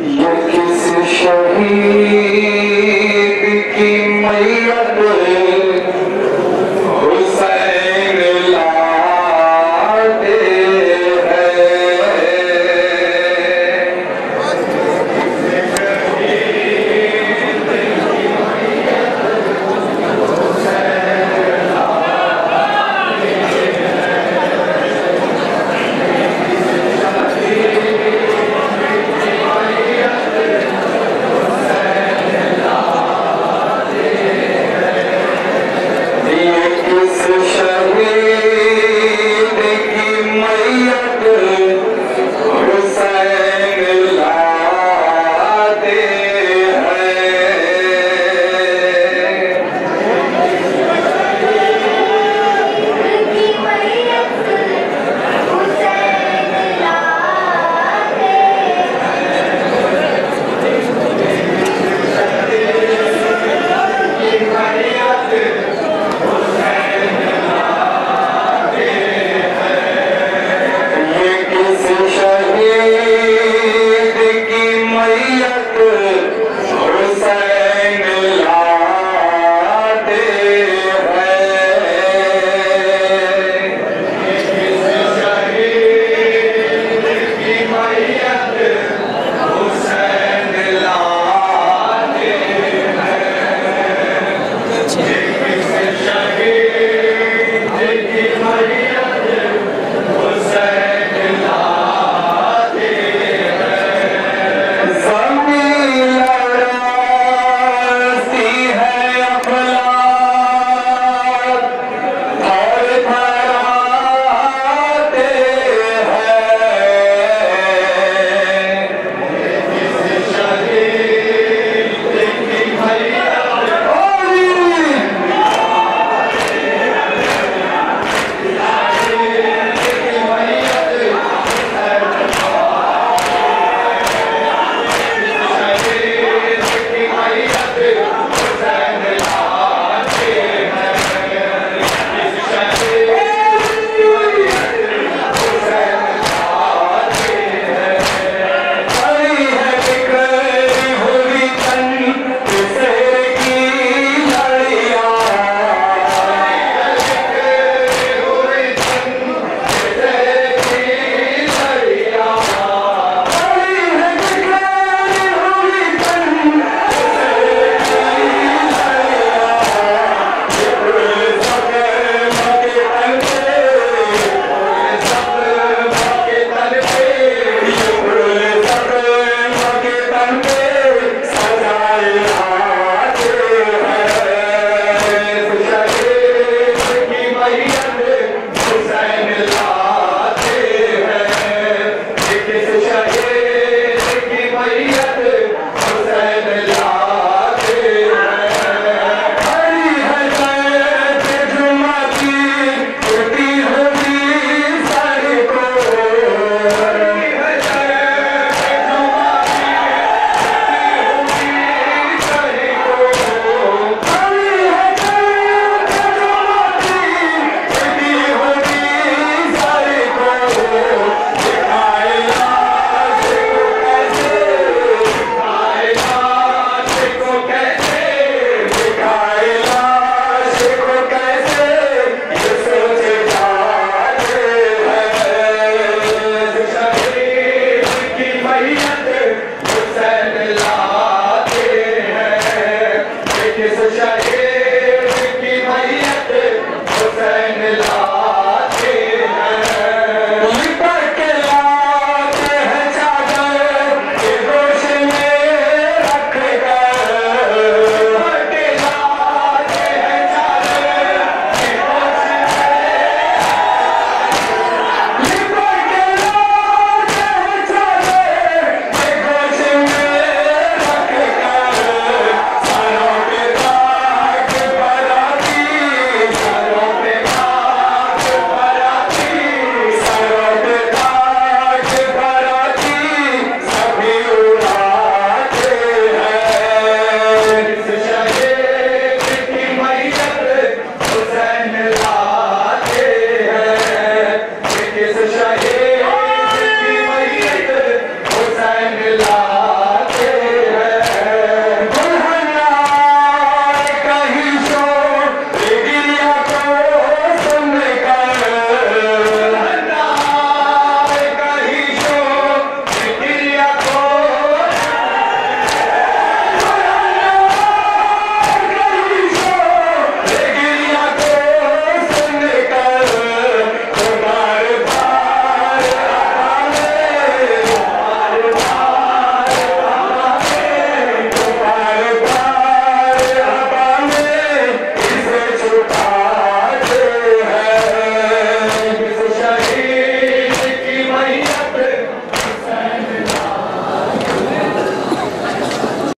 یہ کس شہید کی میت کی